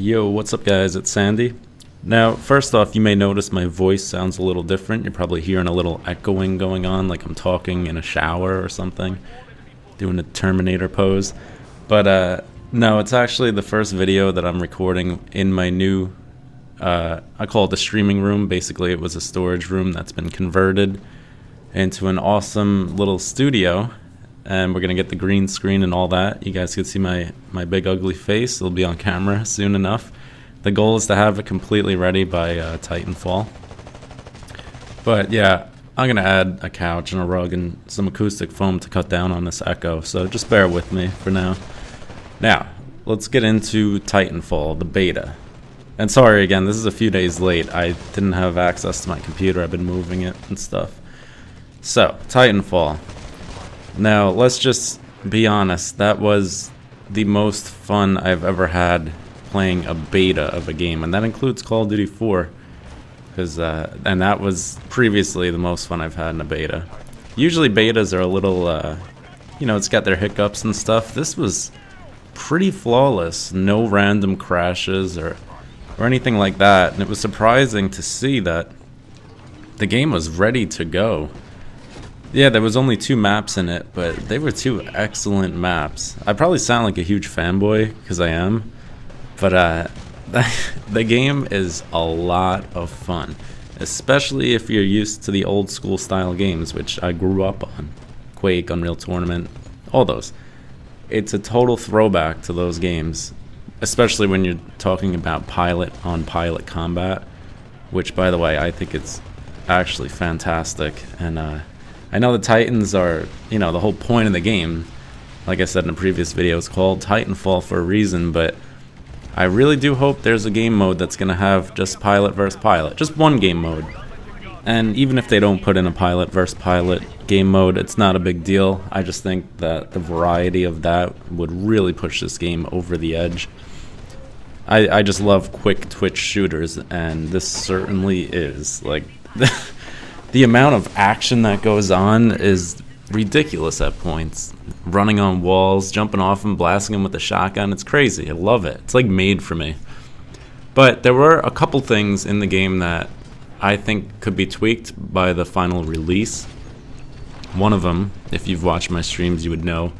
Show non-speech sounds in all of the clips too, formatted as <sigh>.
Yo, what's up, guys? It's Sandy. Now, first off, you may notice my voice sounds a little different. You're probably hearing a little echoing going on, like I'm talking in a shower or something, doing a Terminator pose. But uh, no, it's actually the first video that I'm recording in my new, uh, I call it the streaming room. Basically, it was a storage room that's been converted into an awesome little studio. And we're gonna get the green screen and all that. You guys can see my my big ugly face. It'll be on camera <laughs> soon enough. The goal is to have it completely ready by uh, Titanfall. But yeah, I'm gonna add a couch and a rug and some acoustic foam to cut down on this echo. So just bear with me for now. Now, let's get into Titanfall, the beta. And sorry again, this is a few days late. I didn't have access to my computer. I've been moving it and stuff. So, Titanfall. Now, let's just be honest. That was the most fun I've ever had playing a beta of a game, and that includes Call of Duty 4. Because, uh, and that was previously the most fun I've had in a beta. Usually betas are a little, uh, you know, it's got their hiccups and stuff. This was pretty flawless. No random crashes or or anything like that. And it was surprising to see that the game was ready to go. Yeah, there was only two maps in it, but they were two excellent maps. I probably sound like a huge fanboy, because I am. But uh, <laughs> the game is a lot of fun. Especially if you're used to the old school style games, which I grew up on. Quake, Unreal Tournament, all those. It's a total throwback to those games. Especially when you're talking about pilot on pilot combat. Which, by the way, I think it's actually fantastic. And uh, I know the Titans are, you know, the whole point of the game, like I said in a previous video, it's called Titanfall for a reason, but I really do hope there's a game mode that's going to have just pilot versus pilot. Just one game mode. And even if they don't put in a pilot versus pilot game mode, it's not a big deal. I just think that the variety of that would really push this game over the edge. I, I just love quick twitch shooters, and this certainly is. Like, <laughs> the amount of action that goes on is ridiculous at points. Running on walls, jumping off and blasting them with a shotgun, it's crazy. I love it. It's like made for me. But there were a couple things in the game that I think could be tweaked by the final release. One of them, if you've watched my streams, you would know.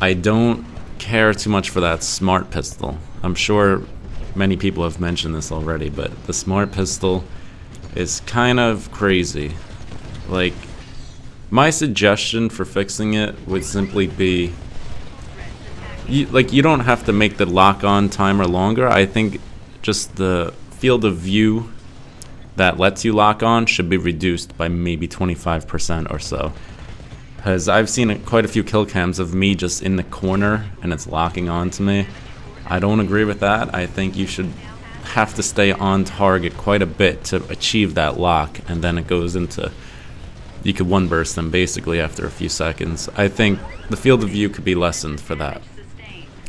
I don't care too much for that smart pistol. I'm sure many people have mentioned this already, but the smart pistol is kind of crazy. Like, my suggestion for fixing it would simply be, you, like, you don't have to make the lock-on timer longer. I think just the field of view that lets you lock on should be reduced by maybe 25% or so. Because I've seen quite a few kill cams of me just in the corner and it's locking on to me. I don't agree with that. I think you should have to stay on target quite a bit to achieve that lock, and then it goes into you could one burst them basically after a few seconds. I think the field of view could be lessened for that,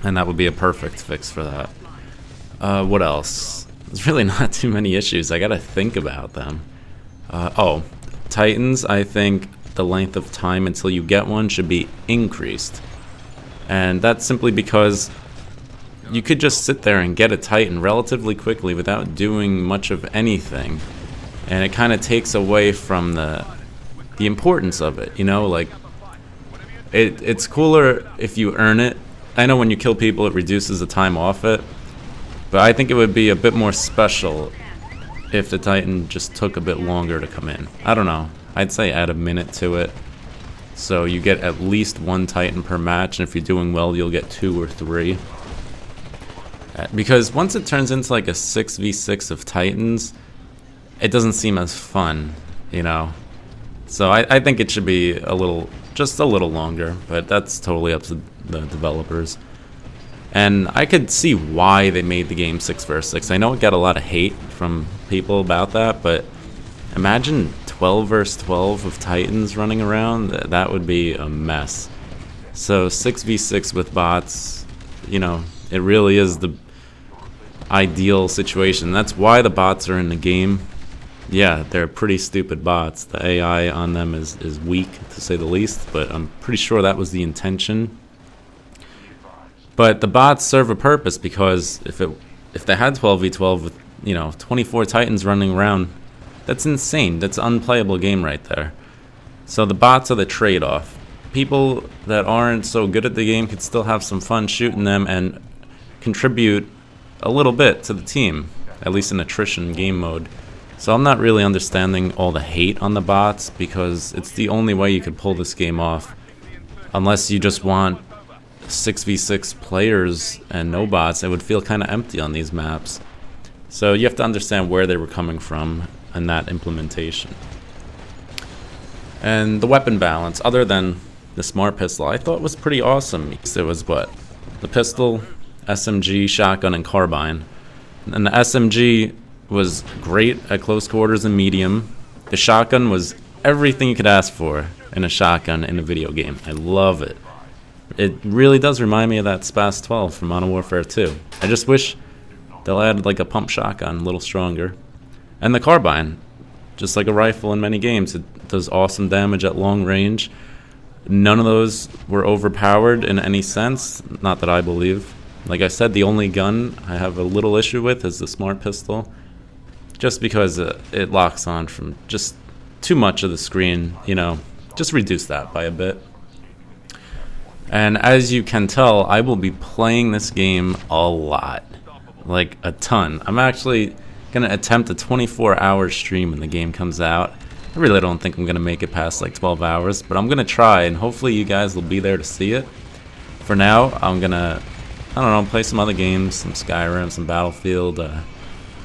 and that would be a perfect fix for that. Uh, what else? There's really <laughs> not too many issues. I gotta think about them. Uh, oh, Titans. I think the length of time until you get one should be increased, and that's simply because you could just sit there and get a Titan relatively quickly without doing much of anything. And it kind of takes away from the the importance of it, you know, like it it's cooler if you earn it. I know when you kill people it reduces the time off it, but I think it would be a bit more special if the Titan just took a bit longer to come in. I don't know. I'd say add a minute to it. So you get at least one Titan per match, and if you're doing well, you'll get two or three. Because once it turns into like a 6v6 of Titans, it doesn't seem as fun, you know? So I, I think it should be a little, just a little longer, but that's totally up to the developers. And I could see why they made the game 6 vs 6. I know it got a lot of hate from people about that, but imagine 12 vs 12 of Titans running around. That would be a mess. So 6v6 with bots, you know, it really is the ideal situation. That's why the bots are in the game. Yeah, they're pretty stupid bots. The AI on them is, is weak, to say the least, but I'm pretty sure that was the intention. But the bots serve a purpose because if it if they had 12v12 with, you know, 24 Titans running around, that's insane. That's unplayable game right there. So the bots are the trade-off. People that aren't so good at the game could still have some fun shooting them and contribute a little bit to the team, at least in attrition game mode. So I'm not really understanding all the hate on the bots because it's the only way you could pull this game off. Unless you just want 6v6 players and no bots, it would feel kind of empty on these maps. So you have to understand where they were coming from in that implementation. And the weapon balance, other than the smart pistol, I thought was pretty awesome. It was what? The pistol, SMG, shotgun, and carbine. And the SMG was great at close quarters and medium. The shotgun was everything you could ask for in a shotgun in a video game. I love it. It really does remind me of that SPAS 12 from Modern Warfare 2. I just wish they'll add like a pump shotgun, a little stronger. And the carbine, just like a rifle in many games, it does awesome damage at long range. None of those were overpowered in any sense, not that I believe. Like I said, the only gun I have a little issue with is the smart pistol, just because it, locks on from just too much of the screen, you know, just reduce that by a bit. And as you can tell, I will be playing this game a lot. Like a ton. I'm actually going to attempt a 24 hour stream when the game comes out. I really don't think I'm going to make it past like 12 hours, but I'm going to try and hopefully you guys will be there to see it. For now, I'm going to, I don't know, play some other games, some Skyrim, some Battlefield, uh,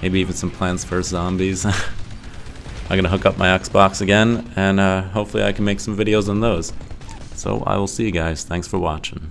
maybe even some Plants vs. Zombies. <laughs> I'm to hook up my Xbox again, and uh, hopefully I can make some videos on those. So I will see you guys. Thanks for watching.